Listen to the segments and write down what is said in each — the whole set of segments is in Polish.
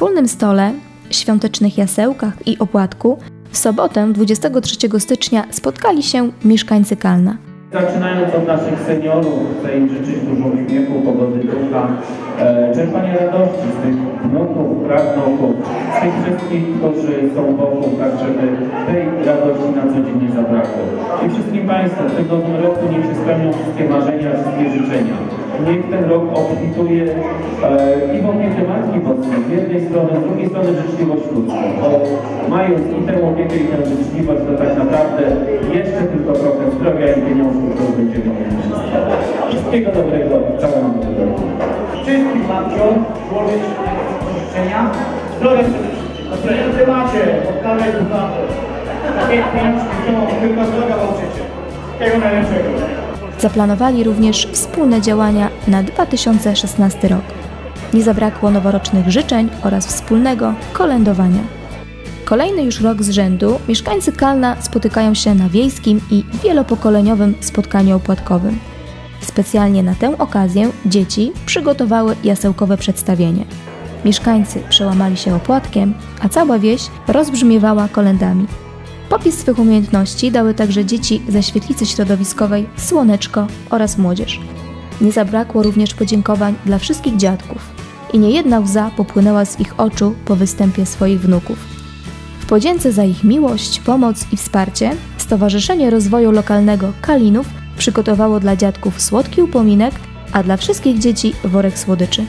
Wspólnym stole, świątecznych jasełkach i opłatku w sobotę 23 stycznia spotkali się mieszkańcy Kalna. Zaczynając od naszych seniorów, chcę im życzyć dużo uśmiechu, pogody ducha, e, czerpania radości z tych wnuków, prawnąków, z tych wszystkich, którzy są wokół, tak żeby tej radości na co dzień nie zabrakło. I wszystkim Państwu w tym nowym roku niech się spełnią wszystkie marzenia, wszystkie życzenia. Niech ten rok obfituje e, i w opiekę Matki Boskiej z jednej strony, z drugiej strony życzliwość ludzką. Mając i tę opiekę i tę życzliwość, to tak naprawdę jeszcze tylko trochę zdrowia i pieniążków, to będziemy mieli. Wszystkiego dobrego całemu wszystkim babciom złożyć życzenia. Zdrowia przede wszystkim. W tym temacie od dalej do pracy. Takie pieniążki są tylko zdrowia życzę. Wszystkiego najlepszego. Zaplanowali również wspólne działania na 2016 rok. Nie zabrakło noworocznych życzeń oraz wspólnego kolędowania. Kolejny już rok z rzędu mieszkańcy Kalna spotykają się na wiejskim i wielopokoleniowym spotkaniu opłatkowym. Specjalnie na tę okazję dzieci przygotowały jasełkowe przedstawienie. Mieszkańcy przełamali się opłatkiem, a cała wieś rozbrzmiewała kolendami. Popis swych umiejętności dały także dzieci ze świetlicy środowiskowej Słoneczko oraz młodzież. Nie zabrakło również podziękowań dla wszystkich dziadków i niejedna łza popłynęła z ich oczu po występie swoich wnuków. W podzięce za ich miłość, pomoc i wsparcie Stowarzyszenie Rozwoju Lokalnego Kalinów przygotowało dla dziadków słodki upominek, a dla wszystkich dzieci worek słodyczy.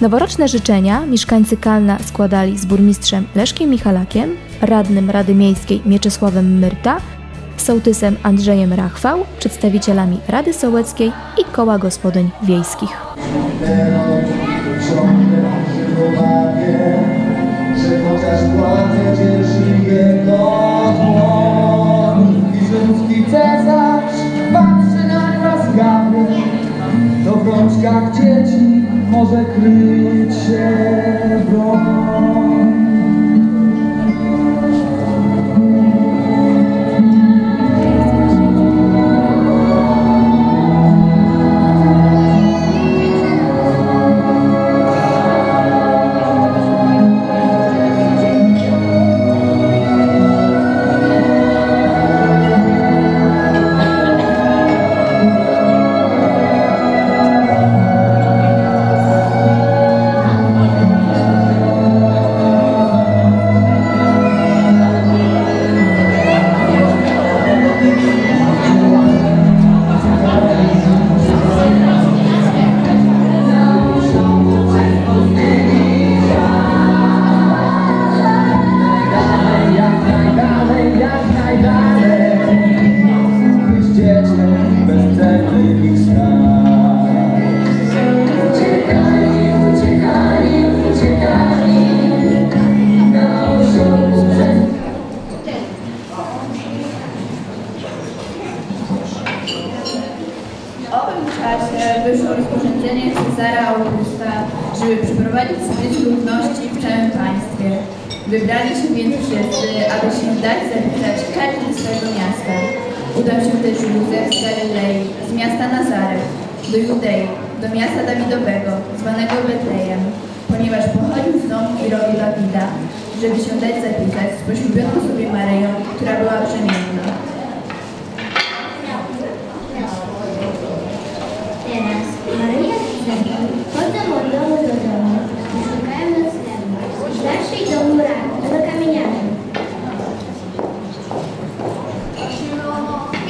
Noworoczne życzenia mieszkańcy Kalna składali z burmistrzem Leszkiem Michalakiem, radnym Rady Miejskiej Mieczysławem Myrta, sołtysem Andrzejem Rachwał, przedstawicielami Rady Sołeckiej i Koła Gospodyń Wiejskich. to w rączkach dzieci może kryć się broń spryt ludności w całym państwie. Wybrali się więc wszyscy, aby się dać zapisać każdy do swojego miasta. Udał się też Józef z Galilei, z miasta Nazaret, do Judei, do miasta Dawidowego, zwanego Betlejem, ponieważ pochodził z domu i rodu Dawida, żeby się dać zapisać z poślubioną sobie Maryją, która była brzemienna. Teraz Maryja i Izabel chodzą od domu do domu i szukają noclegu. Zaszli do mura, do kamieniary.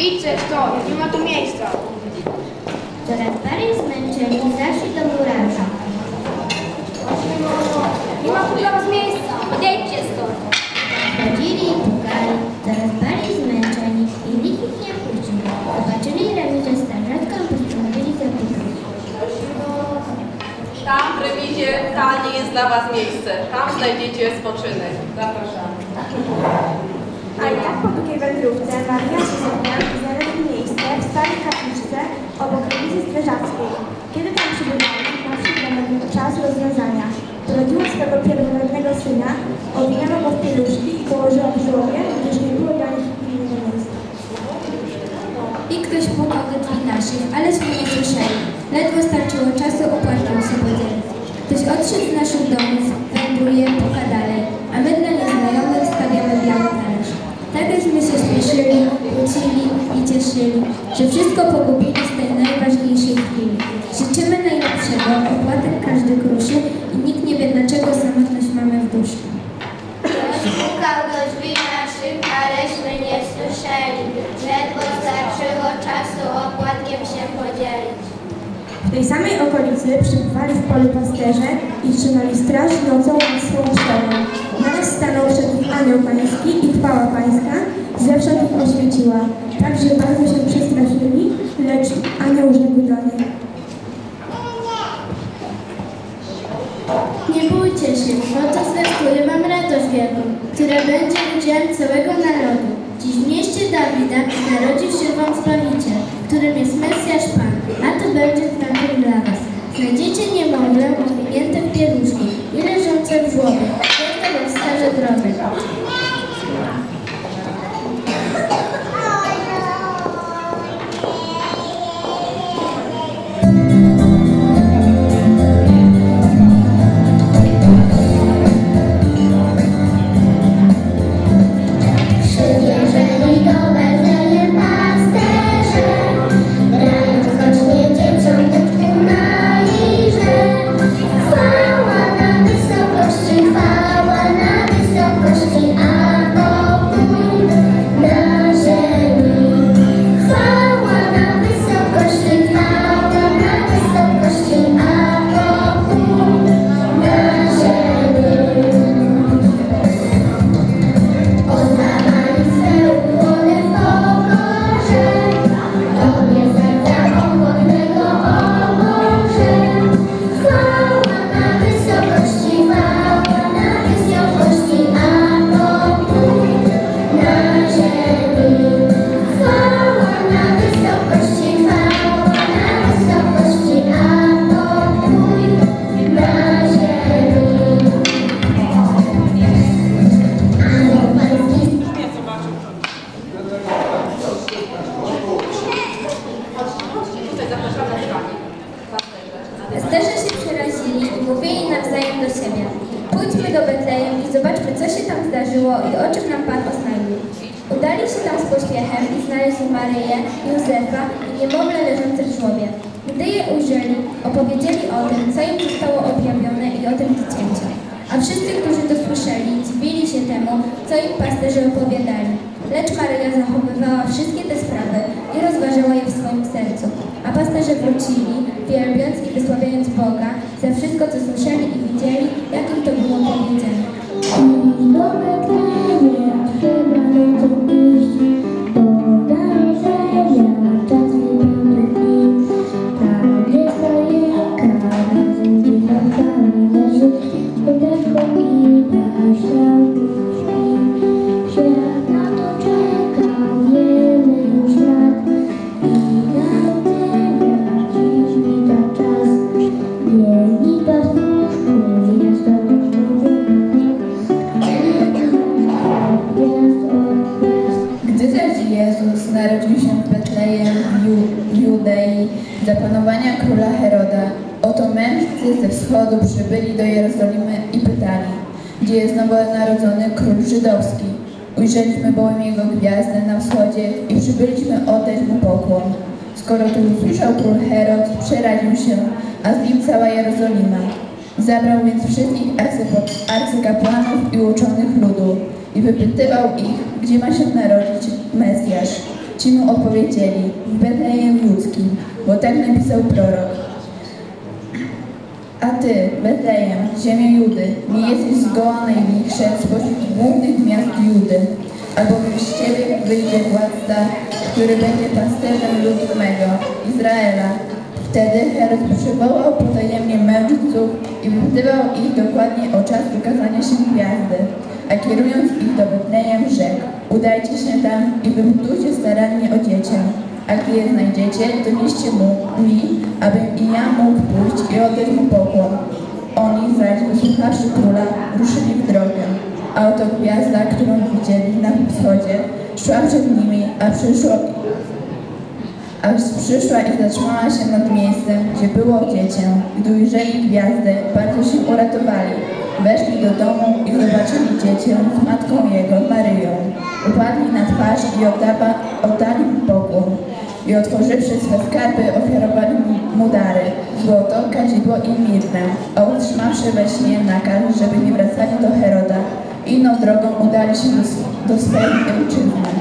Idźcie stąd, nie ma tu miejsca. Coraz bardziej zmęczeni zaszli do murarza. Nie ma tu dla was miejsca. Odejdźcie stąd. Chodzili i pukali, coraz bardziej zmęczeni i nikt ich nie puścił. Zobaczyli remizy strażacką i postanowili zapytać. Tam w remizie totalnie jest dla Was miejsce. Tam znajdziecie spoczynek. Zapraszamy. A tak po długiej wędrówce Maria i Zofia kapliczce obok ulicy Strażackiej. Kiedy tam przybywałem, na przykład czas rozwiązania. Urodziło swego pierworodnego syna, owinęło go w pieluszki i położyło w żłobie, gdyż nie było dla nich innego miejsca. I ktoś pukał do drzwi naszych, aleśmy nie słyszeli. Ledwo starczyło czasu, opłakał sobodzielny. Ktoś odszedł z naszych domów, wędruje, puka dalej, a my dla nieznajomych stawiamy biały talerz. Tak żeśmy się śpieszyli, kłócili i cieszyli że wszystko pogubili z tej najważniejszej chwili. Życzymy najlepszego, opłatek każdy kruszy i nikt nie wie dlaczego samotność mamy w duszy. Pukał do drzwi naszych, aleśmy nie słyszeli. Ledwo starczyło czasu opłatkiem się podzielić. W tej samej okolicy przybywali w polu pasterze i trzymali straż nocą nad swą ścianą. Naraz stanął przed nich anioł pański i chwała pańska zewsząd ich oświeciła. Tak, że bardzo się przestraszyli, lecz anioł rzekł do nich. Nie bójcie się, oto zwiastuję wam radość wielką, która będzie udziałem całego narodu. Dziś w mieście Dawida narodził się wam Zbawiciel, którym jest Mesjasz Pan, a to będzie znakiem dla was. Znajdziecie niemowlę owinięte w pieluszki i leżące w żłobie, to wam wskaże drogę. Słyszeli, dziwili się temu, co im pasterze opowiadali. Lecz Maryja zachowywała wszystkie te sprawy i rozważała je w swoim sercu. A pasterze wrócili, wielbiąc i wysławiając Boga za wszystko, co słyszeli i widzieli, jak im to było powiedziane. Ujrzeliśmy bowiem jego gwiazdę na wschodzie i przybyliśmy oddać mu pokłon. Skoro to usłyszał król Herod, przeraził się, a z nim cała Jerozolima. Zabrał więc wszystkich arcykapłanów i uczonych ludu i wypytywał ich, gdzie ma się narodzić Mesjasz. Ci mu odpowiedzieli, w Betlejem bo tak napisał prorok. A ty, Betlejem, ziemia Judy, nie jesteś zgoła najmniejsze spośród głównych miast Judy, albowiem z ciebie wyjdzie władca, który będzie pasterzem ludu mego, Izraela. Wtedy Herod przywołał potajemnie mędrców i wypytywał ich dokładnie o czas ukazania się gwiazdy, a kierując ich do Betlejem rzekł, udajcie się tam i wypytujcie starannie o dziecię, a gdy je znajdziecie, to nieście mu, mi, abym i ja mógł pójść i oddać mu pokłon. Oni zaś, wysłuchawszy króla, ruszyli w drogę, a oto gwiazda, którą widzieli na wschodzie, szła przed nimi, a przyszło aż przyszła i zatrzymała się nad miejscem, gdzie było dziecię. Gdy ujrzeli gwiazdę, bardzo się uratowali. Weszli do domu i zobaczyli dziecię z matką jego, Maryją. Upadli na twarz i oddali mu pokłon. I otworzywszy swe skarby, ofiarowali mu dary, złoto, kadzidło i mirnę. A otrzymawszy we śnie nakaz, żeby nie wracali do Heroda, inną drogą udali się do, do swojej ojczyzny.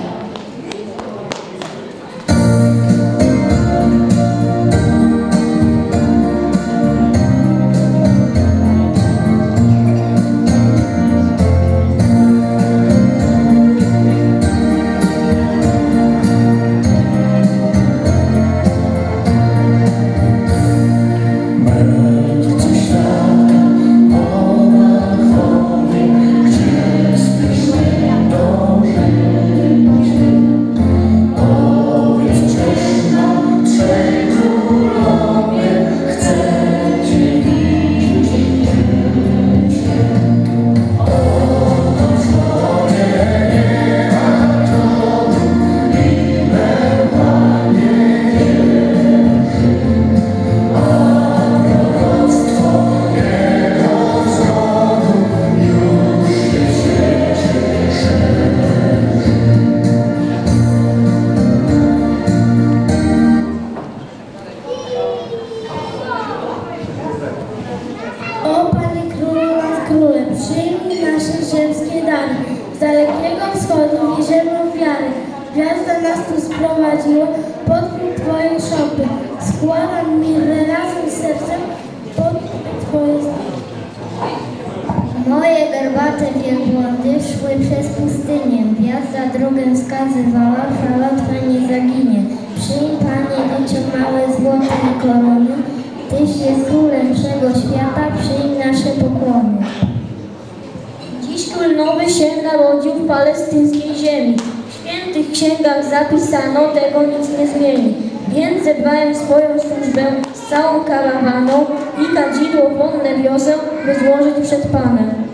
Palestyńskiej ziemi. W świętych księgach zapisano, tego nic nie zmieni. Więc zebrałem swoją służbę z całą karawaną i kadzidło wonne wiozę, by złożyć przed Panem.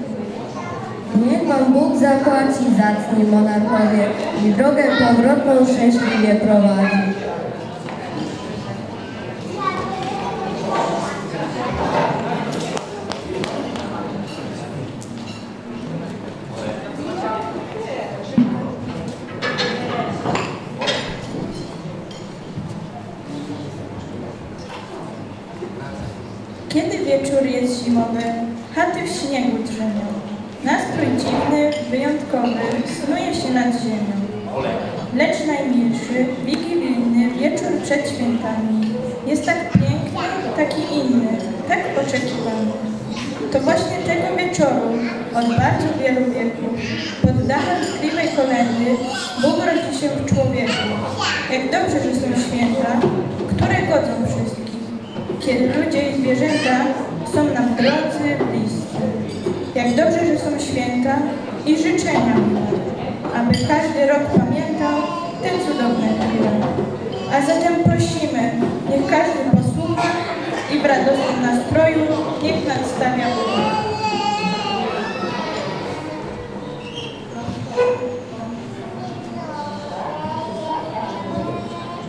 Niech Wam Bóg zapłaci zacni monarchowie i drogę powrotną szczęśliwie prowadzi. Kiedy wieczór jest zimowy, chaty w śniegu drzemią. Nastrój dziwny, wyjątkowy, snuje się nad ziemią. Lecz najmilszy, wigilijny wieczór przed świętami jest tak piękny, taki inny, tak oczekiwany. To właśnie tego wieczoru, od bardzo wielu wieków, pod dachem tkliwej kolendy, Bóg rodzi się w człowieku. Jak dobrze, że są święta, które godzą wszystkich, kiedy ludzie i zwierzęta są nam drodzy, bliscy. Jak dobrze, że są święta i życzenia aby każdy rok pamiętał te cudowne chwile. A zatem prosimy, niech każdy posłucha i w radosnym nastroju niech nadstawia.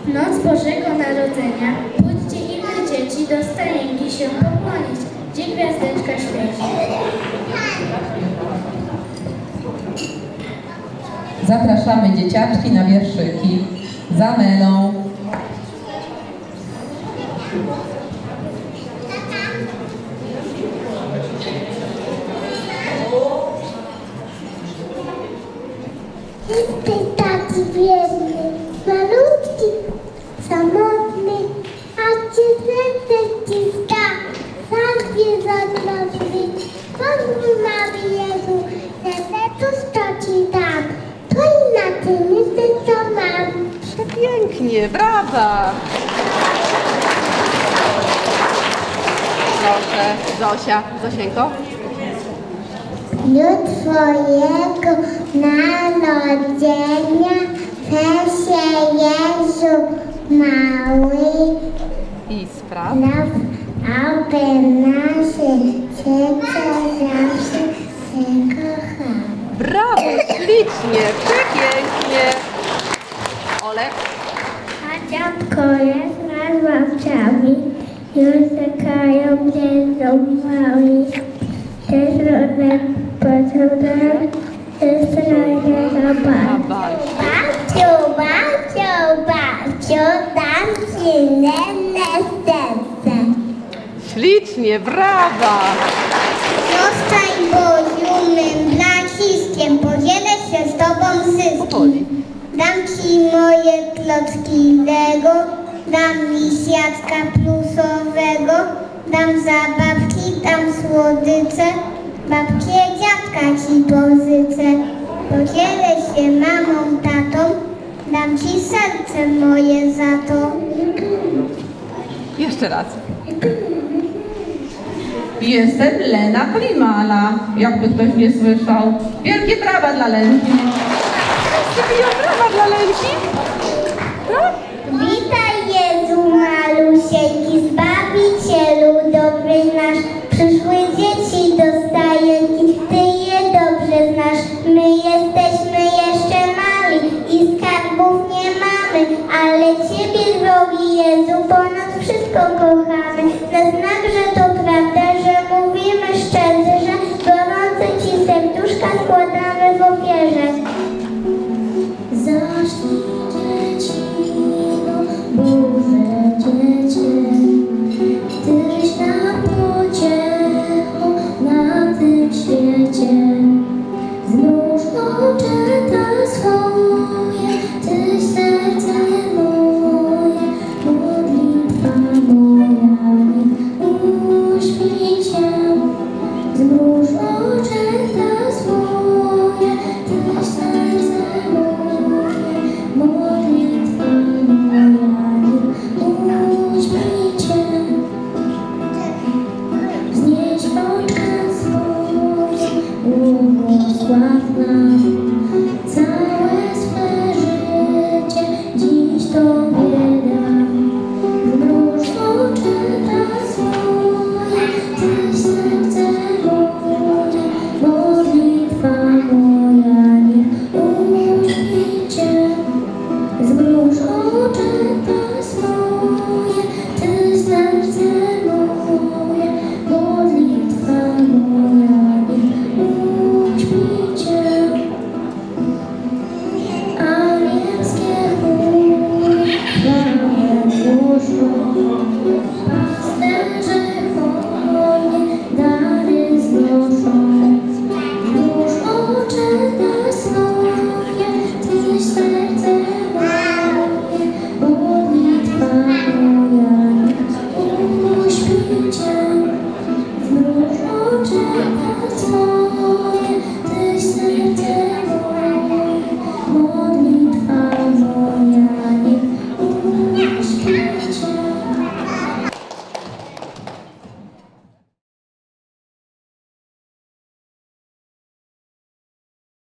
W noc Bożego Narodzenia pójdźcie inne dzieci do stajenki się pokłonić, gdzie gwiazdeczka świeci. Zapraszamy dzieciaczki na wierszyki za melą. Jesteś taki biedny, malutki, samotny, a cię serce ściska. Sam wie zazdrosny, pozwól mamy Jezu, serdecu sto ci dam. To inaczej niż ty co mam. To brawa! Proszę, Zosia, Zosieńko. Dniu Twojego narodzenia wesie Jezu mały, I spraw. aby nasze serce zawsze się kochały. Brawo, ślicznie, przepięknie. Olek? Dziadko jest raz babciami, już czekają dzień małi. Też rodem pocudem, jest razie na Babciu, babciu, babciu, dam ci nenne serce. Ślicznie, brawa! Zostań Boziu mym braciskiem, podzielę się z tobą wszystkim. Dam ci moje klocki Lego, dam mi siatka plusowego, dam zabawki, dam słodycze, babcie dziadka ci pożyczę. Podzielę się mamą, tatą, dam ci serce moje za to. Jeszcze raz. Jestem Lena Klimala, jakby ktoś nie słyszał. Wielkie brawa dla Lenki. Brawa dla Lenki. Witaj Jezu malusieńki, Zbawicielu dobry nasz. Przyszły dzieci Oh, death is